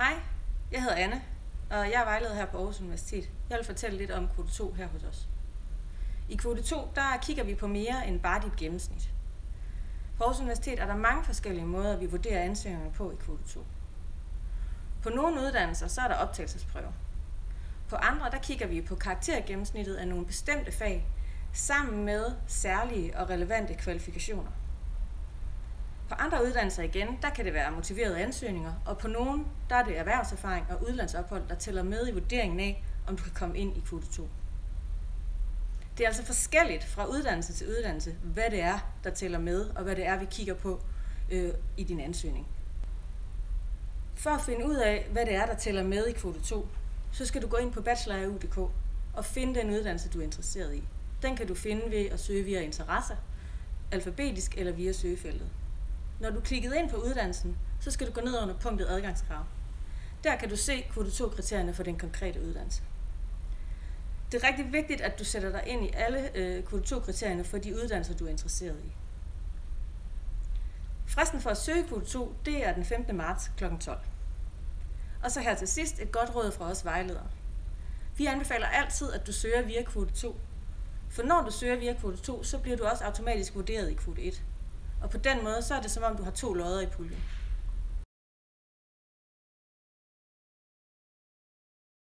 Hej, jeg hedder Anne, og jeg er vejleder her på Aarhus Universitet. Jeg vil fortælle lidt om kvote 2 her hos os. I kvote 2, der kigger vi på mere end bare dit gennemsnit. På Aarhus Universitet er der mange forskellige måder, vi vurderer ansøgningerne på i kvote 2. På nogle uddannelser, så er der optagelsesprøver. På andre, der kigger vi på karaktergennemsnittet af nogle bestemte fag, sammen med særlige og relevante kvalifikationer. På andre uddannelser igen, der kan det være motiverede ansøgninger, og på nogle, der er det erhvervserfaring og udlandsophold, der tæller med i vurderingen af, om du kan komme ind i kvote 2. Det er altså forskelligt fra uddannelse til uddannelse, hvad det er, der tæller med, og hvad det er, vi kigger på øh, i din ansøgning. For at finde ud af, hvad det er, der tæller med i kvote 2, så skal du gå ind på bachelor.u.dk og finde den uddannelse, du er interesseret i. Den kan du finde ved at søge via interesser, alfabetisk eller via søgefeltet. Når du klikkede ind på uddannelsen, så skal du gå ned under punktet adgangskrav. Der kan du se kvote 2-kriterierne for den konkrete uddannelse. Det er rigtig vigtigt, at du sætter dig ind i alle øh, kvote 2-kriterierne for de uddannelser, du er interesseret i. Fristen for at søge kvote 2, det er den 15. marts kl. 12. Og så her til sidst et godt råd fra os vejledere. Vi anbefaler altid, at du søger via kvote 2. For når du søger via kvote 2, så bliver du også automatisk vurderet i kvote 1. Og på den måde, så er det som om, du har to lodder i puljen.